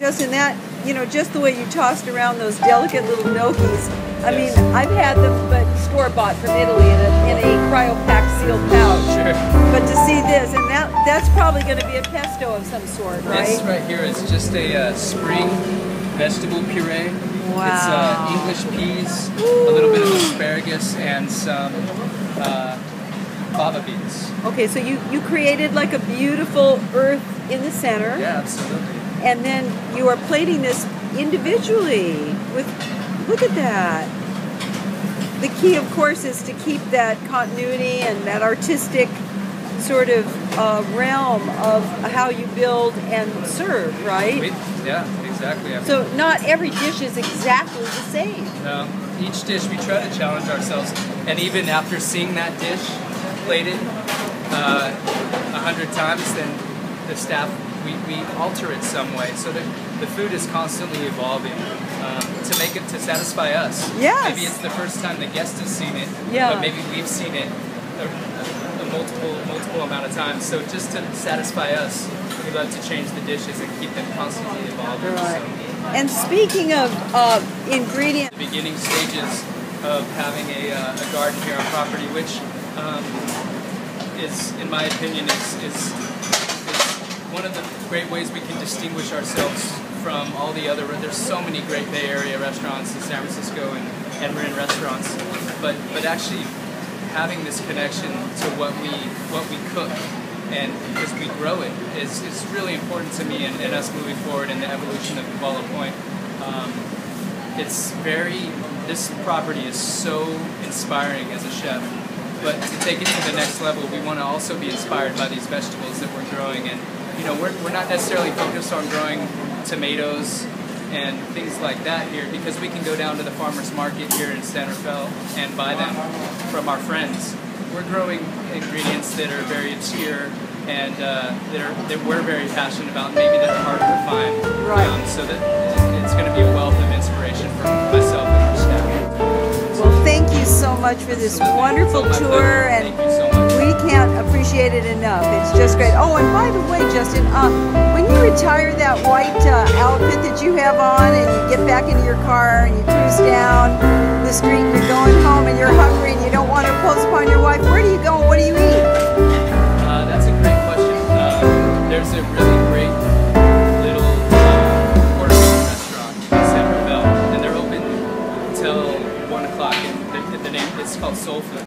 Justin, that, you know, just the way you tossed around those delicate little gnocchis. I mean, I've had them, but store bought from Italy in a, in a Cryovac sealed pouch. Sure. But to see this, and that that's probably going to be a pesto of some sort, right? This right here is just a uh, spring vegetable puree. It's uh, English peas, a little bit of asparagus, and some uh, fava beans. Okay, so you, you created like a beautiful earth in the center, Yeah, absolutely. and then you are plating this individually with, look at that. The key, of course, is to keep that continuity and that artistic sort of uh, realm of how you build and serve, right? We, yeah, exactly. I mean, So not every dish is exactly the same. No, each dish we try to challenge ourselves, and even after seeing that dish plated uh, a hundred times, then the staff we, we alter it some way so that the food is constantly evolving um, to make it to satisfy us. Yes. Maybe it's the first time the guest has seen it, Yeah. but maybe we've seen it a, a, a multiple multiple amount of times. So just to satisfy us, we love to change the dishes and keep them constantly evolving. Right. So And speaking of uh, ingredients, the beginning stages of having a, uh, a garden here on property, which um, is, in my opinion, is, is, is one of the great ways we can distinguish ourselves from all the other. There's so many great Bay Area restaurants in San Francisco and, and Marin restaurants, but but actually having this connection to what we what we cook and because we grow it is, is really important to me and, and us moving forward in the evolution of Cavallo Point. Um, it's very this property is so inspiring as a chef but to take it to the next level we want to also be inspired by these vegetables that we're growing. And you know we're, we're not necessarily focused on growing tomatoes and things like that here because we can go down to the farmers market here in Santa Fe and buy them from our friends. We're growing ingredients that are very obscure and uh, that, are, that we're very passionate about maybe that are harder to find. Right. um, so that much for this wonderful tour, and we can't appreciate it enough. It's just great. Oh, and by the way, Justin, uh, when you retire that white uh, outfit that you have on, and you get back into your car and you cruise down the street, and you're going home, and you're hungry, and you don't want to postpone your wife. Where do you go? What do you eat? Uh, that's a great question. Uh, there's a really called Soulful.